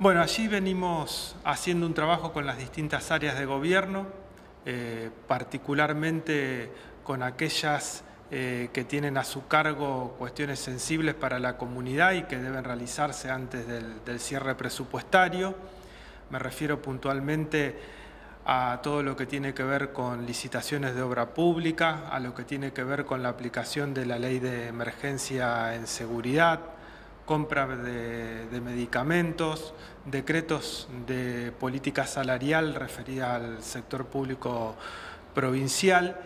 Bueno, allí venimos haciendo un trabajo con las distintas áreas de gobierno, eh, particularmente con aquellas eh, que tienen a su cargo cuestiones sensibles para la comunidad y que deben realizarse antes del, cierre presupuestario. Me refiero puntualmente a todo lo que tiene que ver con licitaciones de obra pública, a lo que tiene que ver con la aplicación de la ley de emergencia en seguridad, compra de, medicamentos, decretos de política salarial referida al sector público provincial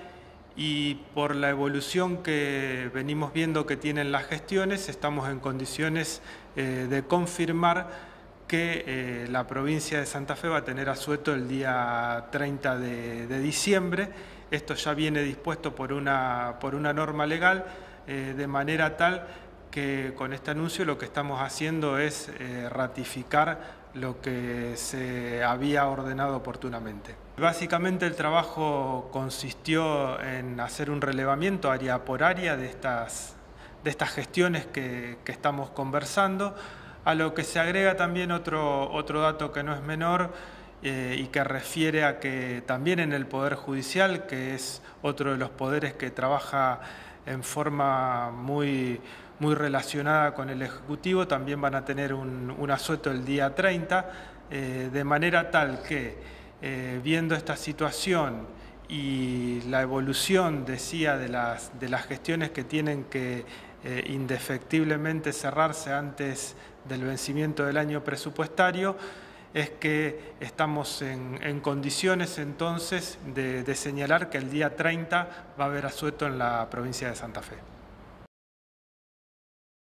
y por la evolución que venimos viendo que tienen las gestiones, estamos en condiciones eh, de confirmar que eh, la provincia de Santa Fe va a tener asueto el día 30 de, diciembre. Esto ya viene dispuesto por una, por una norma legal, eh, de manera tal que con este anuncio lo que estamos haciendo es eh, ratificar lo que se había ordenado oportunamente. Básicamente el trabajo consistió en hacer un relevamiento área por área de estas, de estas gestiones que, estamos conversando, a lo que se agrega también otro, otro dato que no es menor, eh, y que refiere a que también en el Poder Judicial, que es otro de los poderes que trabaja en forma muy, muy relacionada con el Ejecutivo, también van a tener un, asueto el día 30, eh, de manera tal que, eh, viendo esta situación y la evolución, decía, de las, de las gestiones que tienen que eh, indefectiblemente cerrarse antes del vencimiento del año presupuestario, es que estamos en, condiciones entonces de, de señalar que el día 30 va a haber asueto en la provincia de Santa Fe.